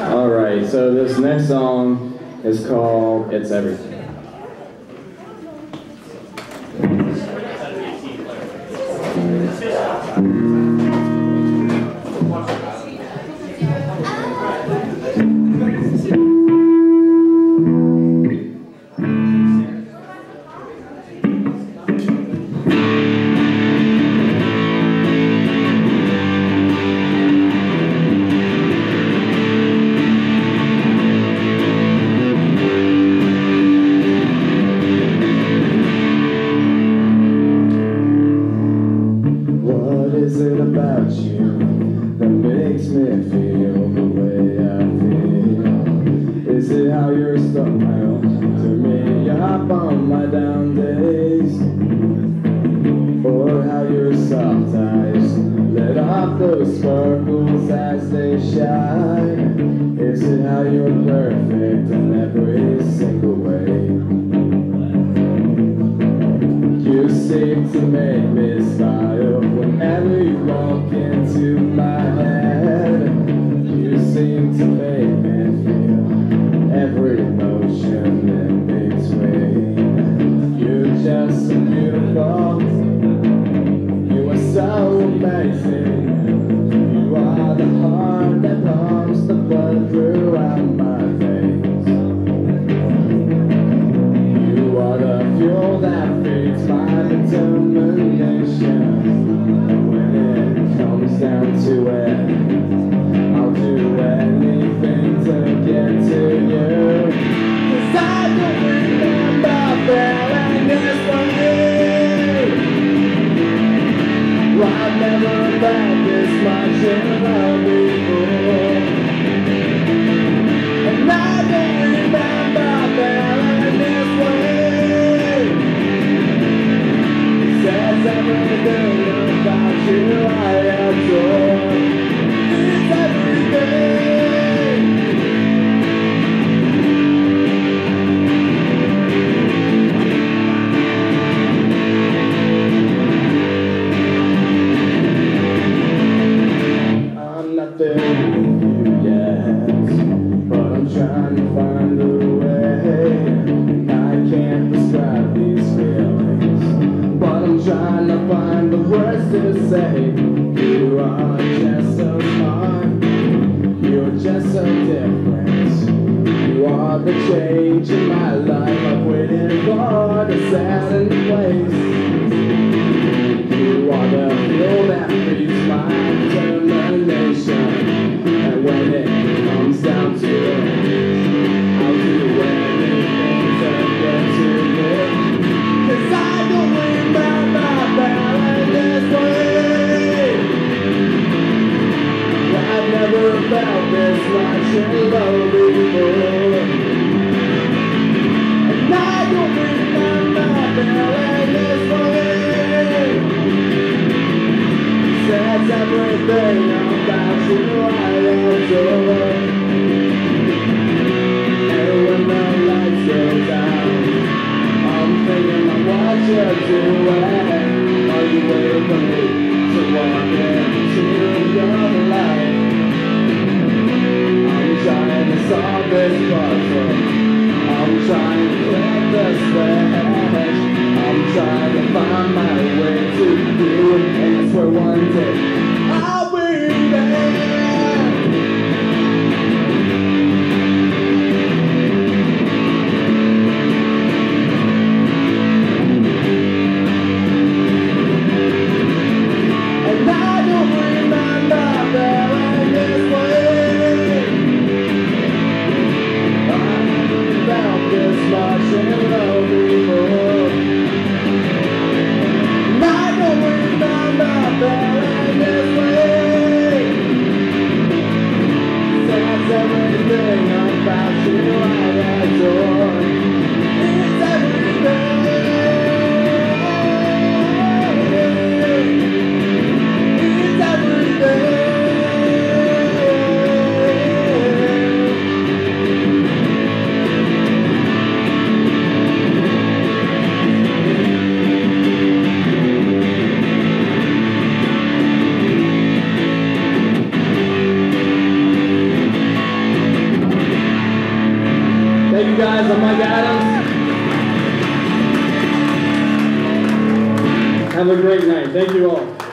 All right, so this next song is called It's Everything. 嗯 is it about you that makes me feel the way I feel? Is it how you're smile to me up on my down days? Or how your soft eyes let off those sparkles as they shine? Is it how you're perfect in every single You seem to make me smile whenever you walk into my head. You seem to make me feel every emotion in between. You're just so beautiful. You are so amazing. You are the heart never felt this much in love trying to find the words to say. You are just so smart, you're just so different. You are the change in my life I'm waiting for set in place. To solve this puzzle. Have a great night. Thank you all.